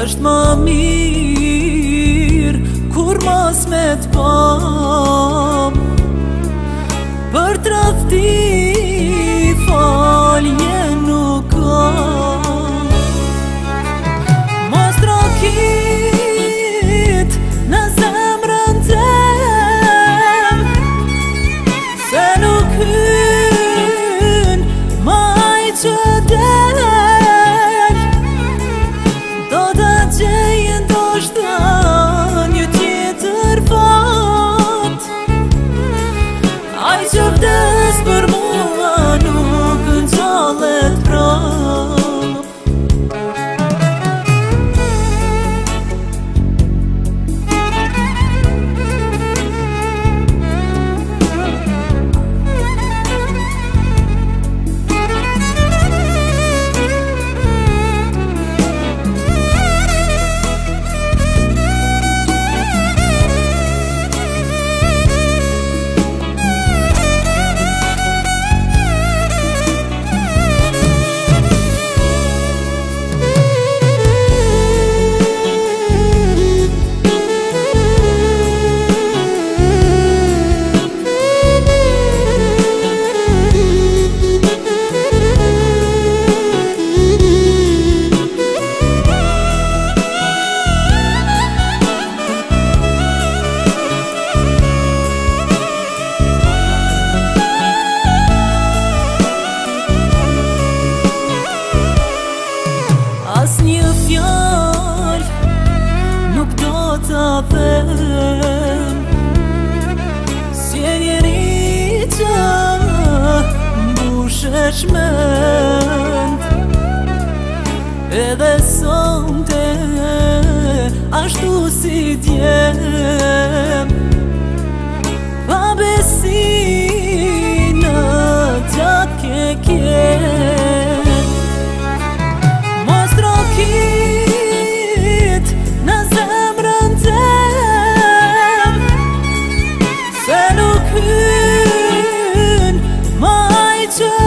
është ma mirë Kur mas me të pam Për të rafti As një fjall Nuk do të dhe Si e një rica Mbushesh me Edhe sonte, ashtu si tjerë to